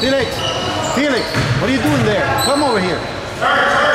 Felix, Felix, what are you doing there? Come over here.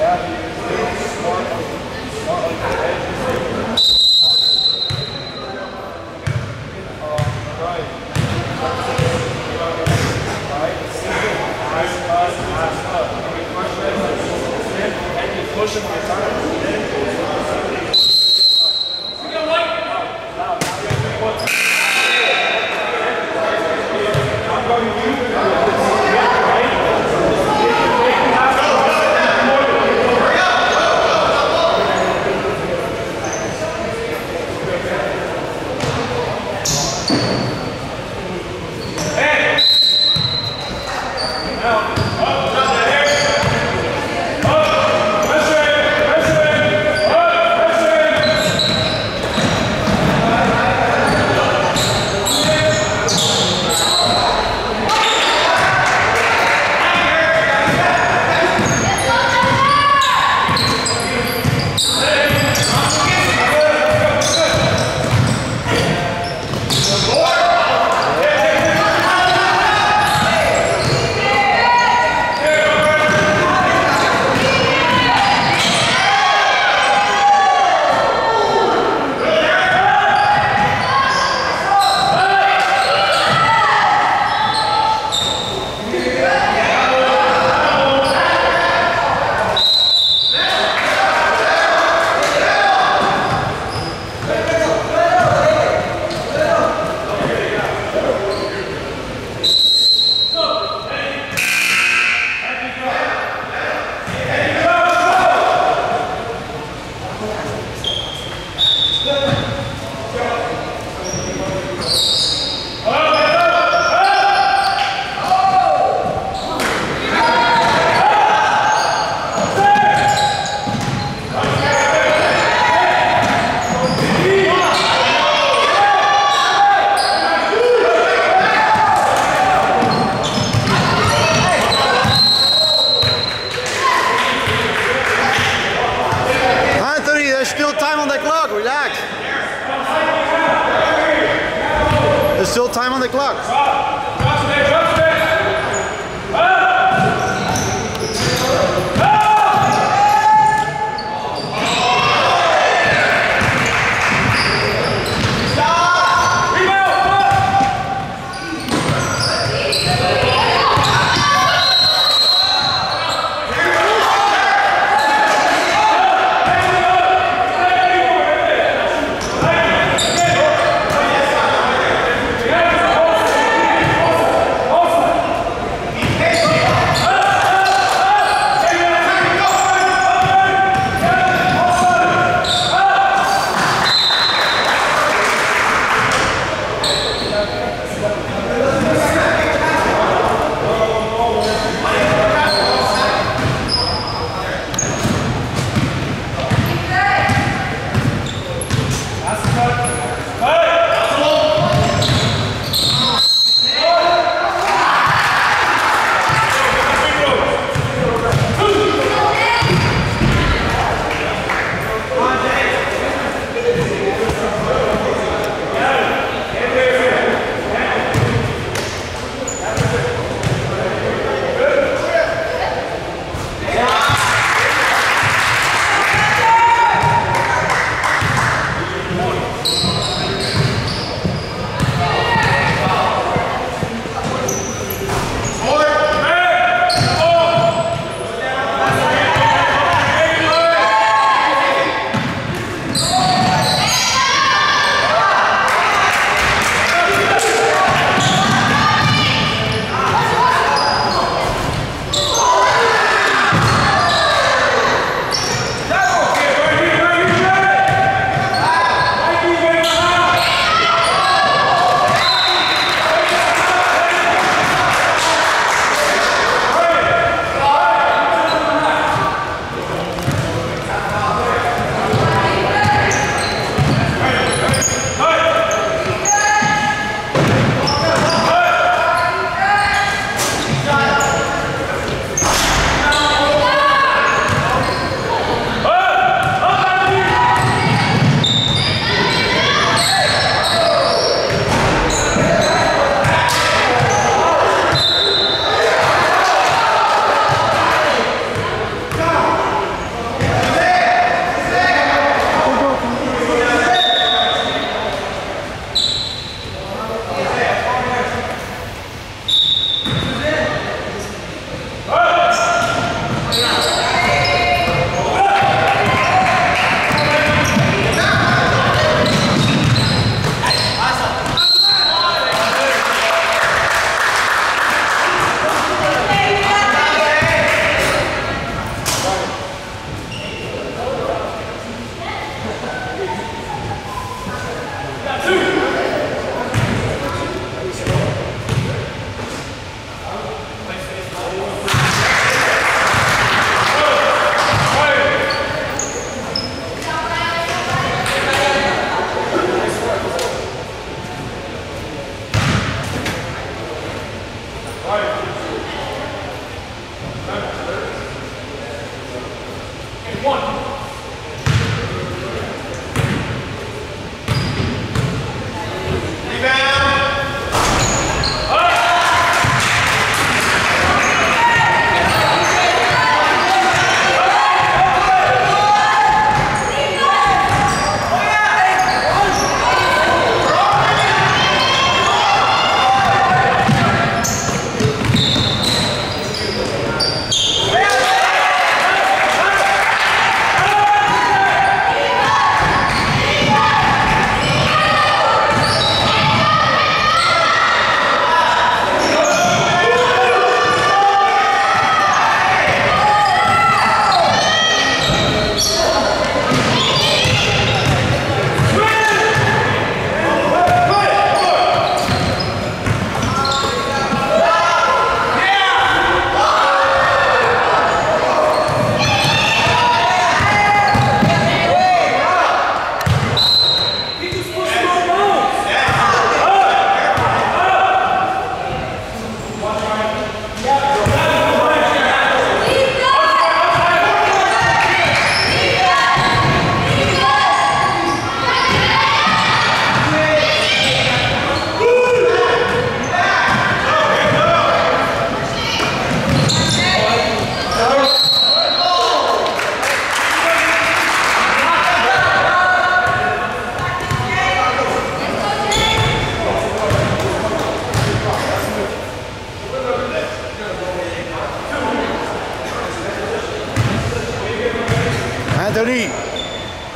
é a vida.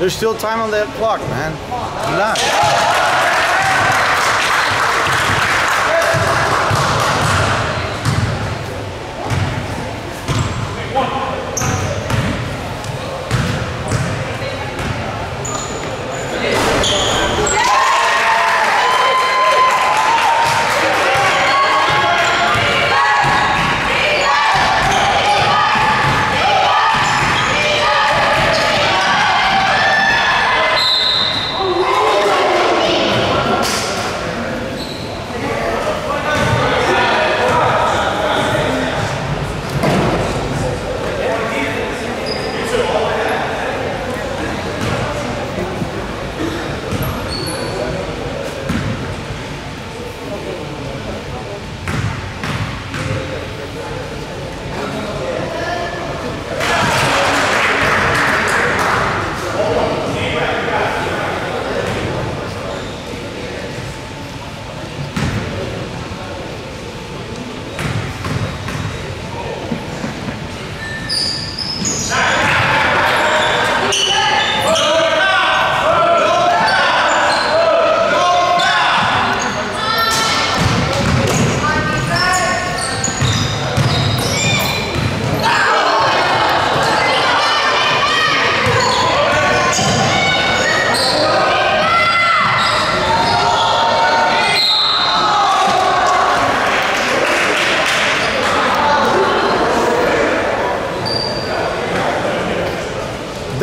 There's still time on that clock, man.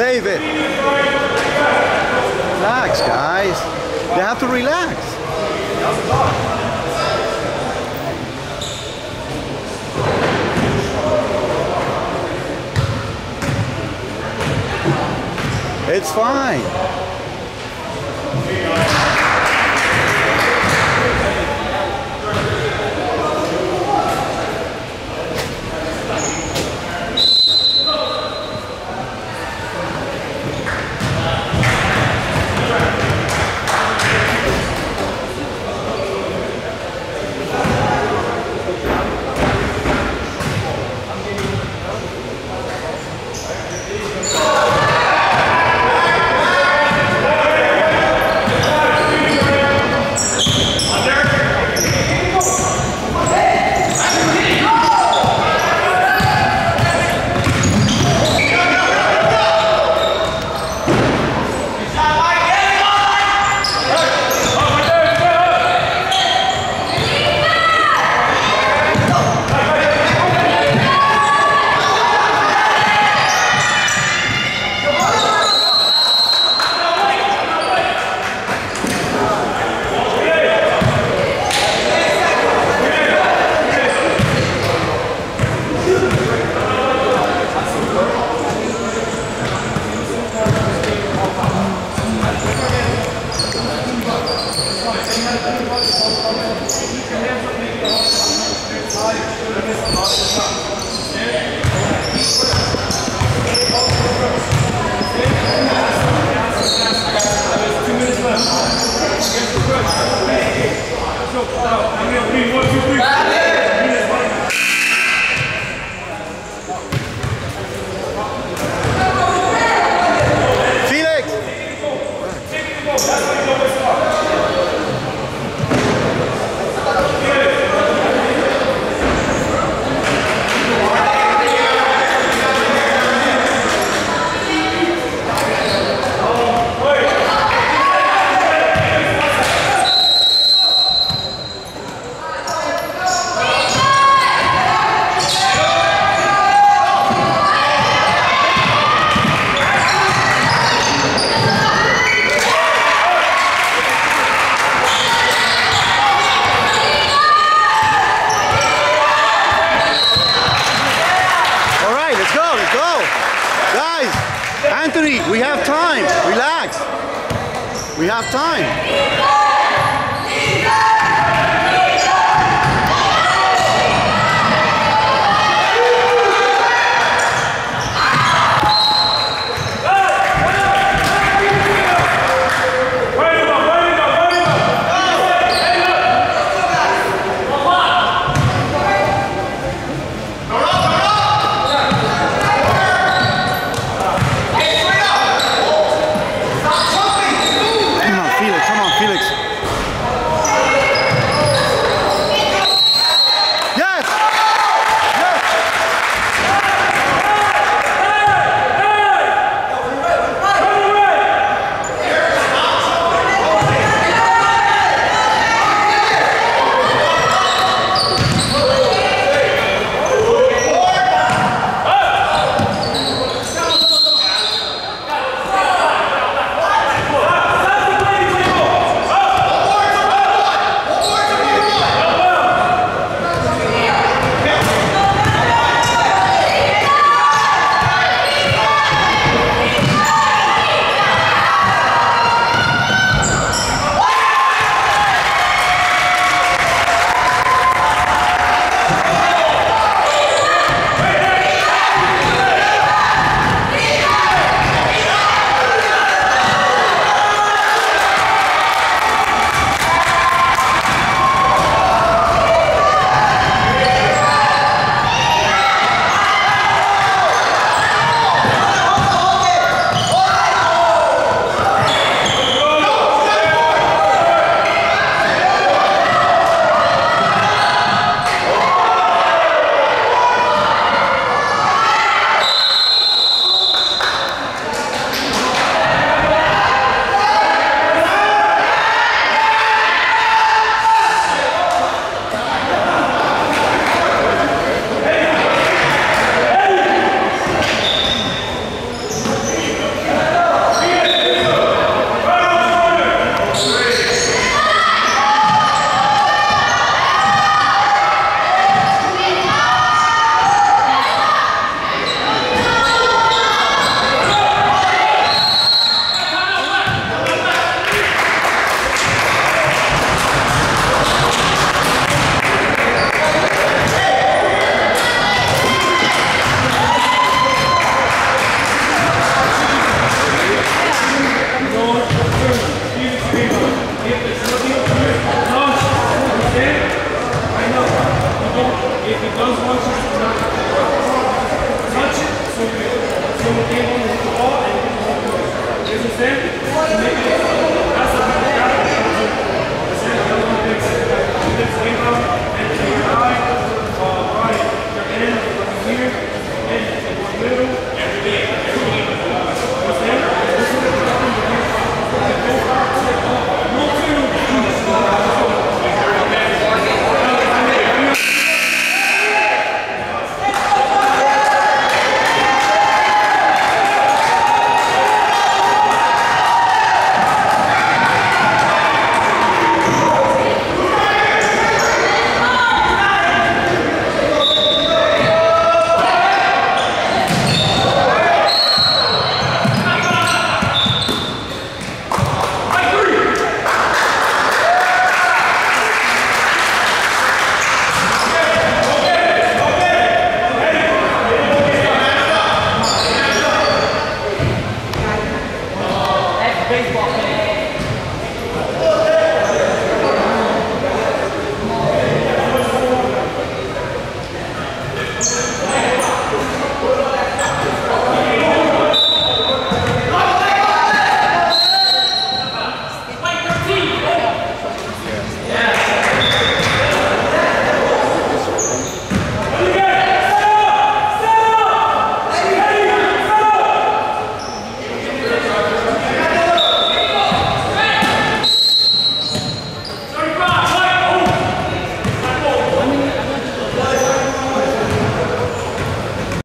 David. Relax, guys. You have to relax. It's fine. Anthony, we have time. Relax. We have time.